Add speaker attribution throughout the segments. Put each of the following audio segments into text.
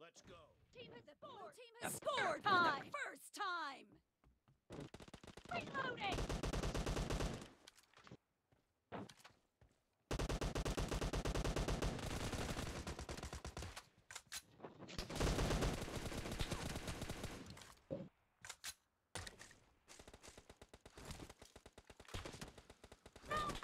Speaker 1: Let's go.
Speaker 2: Team has scored. Team has scored for the first time. Reloading. Round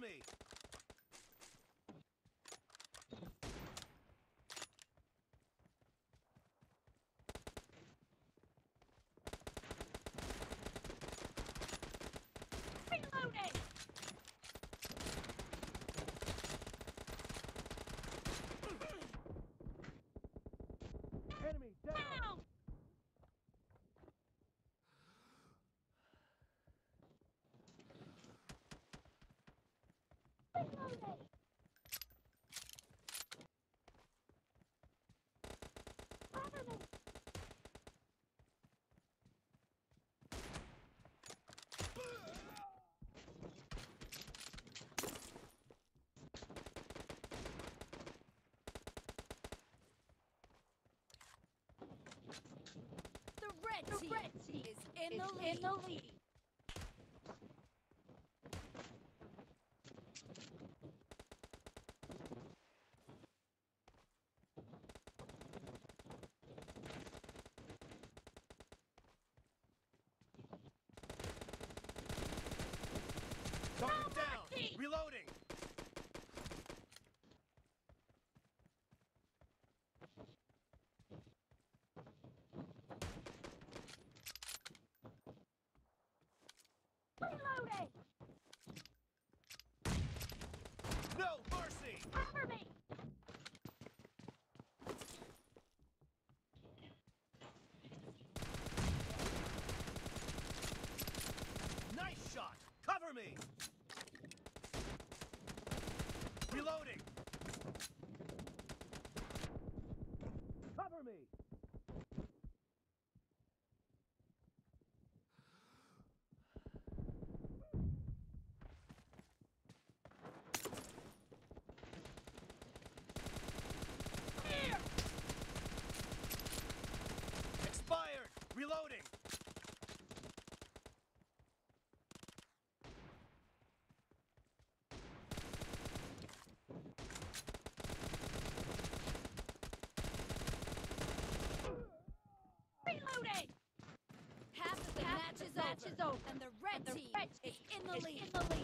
Speaker 2: me!
Speaker 3: red, team is in the lead.
Speaker 2: In the lead. Hey! Emily.
Speaker 1: Emily.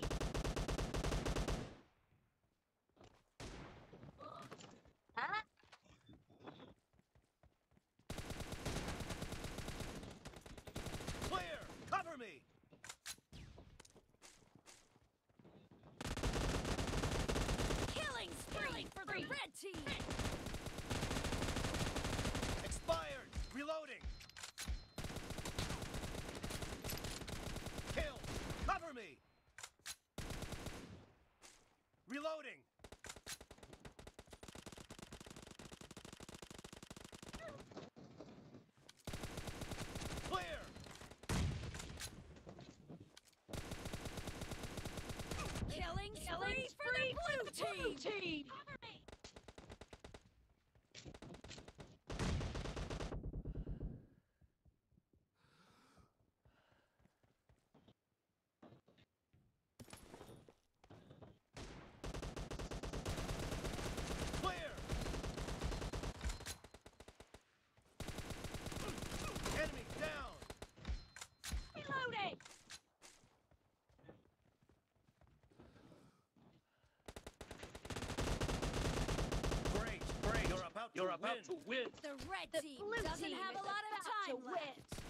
Speaker 4: You're
Speaker 1: to
Speaker 4: about
Speaker 1: win.
Speaker 4: to win.
Speaker 3: The red
Speaker 2: The
Speaker 3: team
Speaker 2: blue
Speaker 3: doesn't
Speaker 2: team
Speaker 3: have a lot of
Speaker 2: about to
Speaker 3: time
Speaker 2: win.
Speaker 3: left.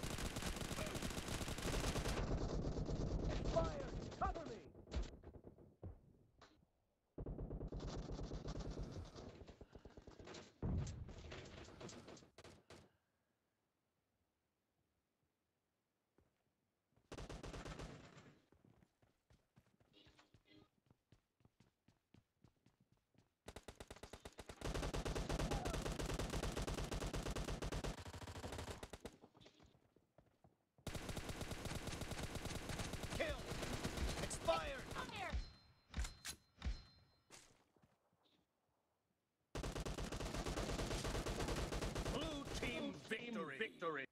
Speaker 1: victory. victory.